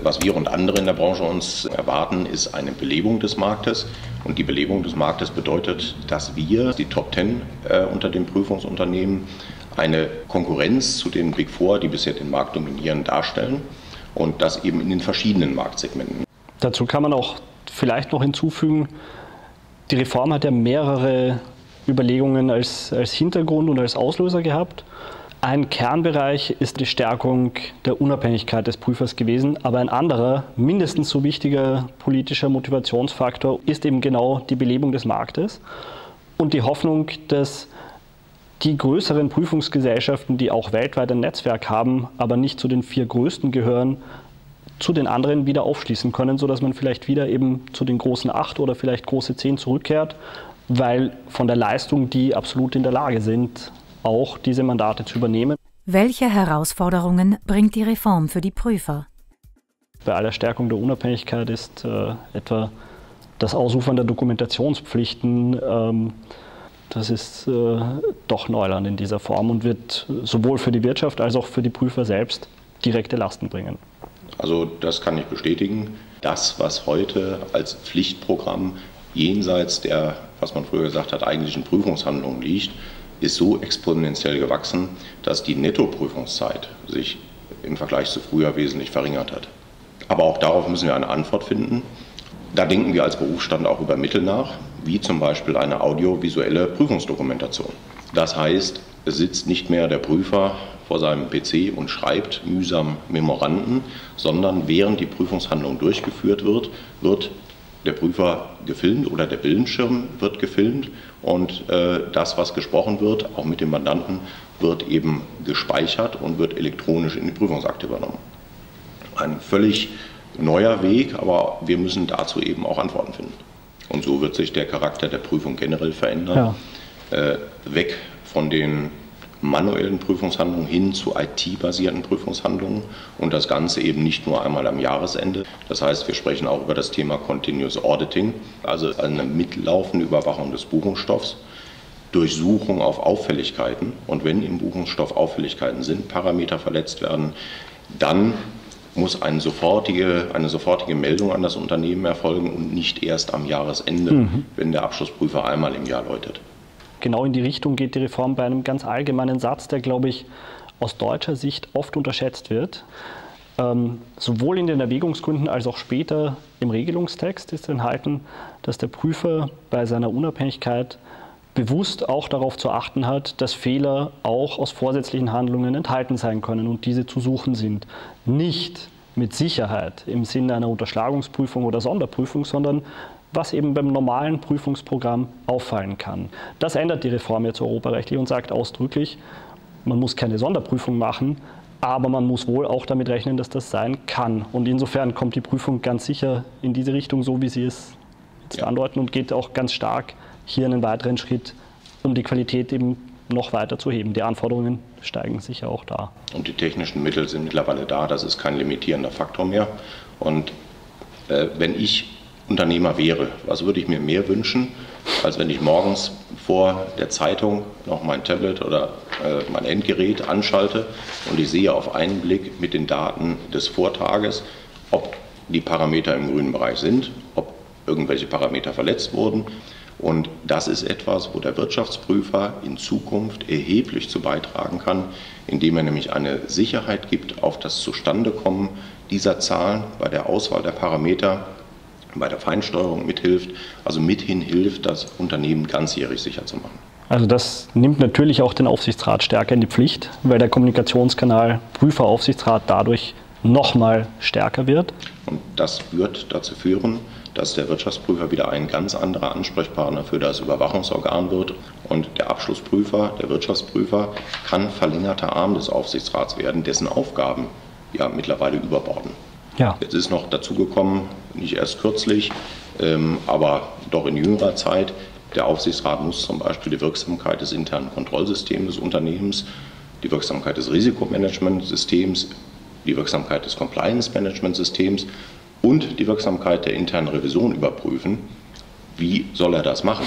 Was wir und andere in der Branche uns erwarten, ist eine Belebung des Marktes. Und die Belebung des Marktes bedeutet, dass wir, die Top Ten äh, unter den Prüfungsunternehmen, eine Konkurrenz zu den Big Four, die bisher den Markt dominieren, darstellen. Und das eben in den verschiedenen Marktsegmenten. Dazu kann man auch vielleicht noch hinzufügen, die Reform hat ja mehrere Überlegungen als, als Hintergrund und als Auslöser gehabt. Ein Kernbereich ist die Stärkung der Unabhängigkeit des Prüfers gewesen, aber ein anderer, mindestens so wichtiger politischer Motivationsfaktor ist eben genau die Belebung des Marktes und die Hoffnung, dass die größeren Prüfungsgesellschaften, die auch weltweit ein Netzwerk haben, aber nicht zu den vier größten gehören, zu den anderen wieder aufschließen können, sodass man vielleicht wieder eben zu den großen acht oder vielleicht große zehn zurückkehrt, weil von der Leistung die absolut in der Lage sind, auch diese Mandate zu übernehmen. Welche Herausforderungen bringt die Reform für die Prüfer? Bei aller Stärkung der Unabhängigkeit ist äh, etwa das Ausufern der Dokumentationspflichten, ähm, das ist äh, doch Neuland in dieser Form und wird sowohl für die Wirtschaft als auch für die Prüfer selbst direkte Lasten bringen. Also das kann ich bestätigen. Das, was heute als Pflichtprogramm jenseits der, was man früher gesagt hat, eigentlichen Prüfungshandlungen liegt, ist so exponentiell gewachsen, dass die Nettoprüfungszeit sich im Vergleich zu früher wesentlich verringert hat. Aber auch darauf müssen wir eine Antwort finden. Da denken wir als Berufsstand auch über Mittel nach, wie zum Beispiel eine audiovisuelle Prüfungsdokumentation. Das heißt, es sitzt nicht mehr der Prüfer vor seinem PC und schreibt mühsam Memoranden, sondern während die Prüfungshandlung durchgeführt wird, wird der Prüfer gefilmt oder der Bildschirm wird gefilmt und äh, das, was gesprochen wird, auch mit dem Mandanten, wird eben gespeichert und wird elektronisch in die Prüfungsakte übernommen. Ein völlig neuer Weg, aber wir müssen dazu eben auch Antworten finden. Und so wird sich der Charakter der Prüfung generell verändern. Ja. Äh, weg von den manuellen Prüfungshandlungen hin zu IT-basierten Prüfungshandlungen und das Ganze eben nicht nur einmal am Jahresende. Das heißt, wir sprechen auch über das Thema Continuous Auditing, also eine mitlaufende Überwachung des Buchungsstoffs. Durchsuchung auf Auffälligkeiten und wenn im Buchungsstoff Auffälligkeiten sind, Parameter verletzt werden, dann muss eine sofortige, eine sofortige Meldung an das Unternehmen erfolgen und nicht erst am Jahresende, mhm. wenn der Abschlussprüfer einmal im Jahr läutet genau in die Richtung geht die Reform bei einem ganz allgemeinen Satz, der, glaube ich, aus deutscher Sicht oft unterschätzt wird. Ähm, sowohl in den Erwägungsgründen als auch später im Regelungstext ist enthalten, dass der Prüfer bei seiner Unabhängigkeit bewusst auch darauf zu achten hat, dass Fehler auch aus vorsätzlichen Handlungen enthalten sein können und diese zu suchen sind. Nicht mit Sicherheit im Sinne einer Unterschlagungsprüfung oder Sonderprüfung, sondern was eben beim normalen Prüfungsprogramm auffallen kann. Das ändert die Reform jetzt europarechtlich und sagt ausdrücklich, man muss keine Sonderprüfung machen, aber man muss wohl auch damit rechnen, dass das sein kann. Und insofern kommt die Prüfung ganz sicher in diese Richtung, so wie Sie es jetzt ja. andeuten, und geht auch ganz stark hier einen weiteren Schritt, um die Qualität eben noch weiter zu heben. Die Anforderungen steigen sicher auch da. Und die technischen Mittel sind mittlerweile da, das ist kein limitierender Faktor mehr. Und äh, wenn ich Unternehmer wäre. Was würde ich mir mehr wünschen, als wenn ich morgens vor der Zeitung noch mein Tablet oder äh, mein Endgerät anschalte und ich sehe auf einen Blick mit den Daten des Vortages, ob die Parameter im grünen Bereich sind, ob irgendwelche Parameter verletzt wurden. Und das ist etwas, wo der Wirtschaftsprüfer in Zukunft erheblich zu beitragen kann, indem er nämlich eine Sicherheit gibt auf das Zustandekommen dieser Zahlen bei der Auswahl der Parameter bei der Feinsteuerung mithilft, also mithin hilft, das Unternehmen ganzjährig sicher zu machen. Also das nimmt natürlich auch den Aufsichtsrat stärker in die Pflicht, weil der Kommunikationskanal Prüfer-Aufsichtsrat dadurch nochmal stärker wird. Und das wird dazu führen, dass der Wirtschaftsprüfer wieder ein ganz anderer Ansprechpartner für das Überwachungsorgan wird. Und der Abschlussprüfer, der Wirtschaftsprüfer, kann verlängerter Arm des Aufsichtsrats werden, dessen Aufgaben ja mittlerweile überborden. Ja. Jetzt ist noch dazugekommen, nicht erst kürzlich, ähm, aber doch in jüngerer Zeit, der Aufsichtsrat muss zum Beispiel die Wirksamkeit des internen Kontrollsystems des Unternehmens, die Wirksamkeit des Risikomanagementsystems, die Wirksamkeit des Compliance-Management-Systems und die Wirksamkeit der internen Revision überprüfen. Wie soll er das machen?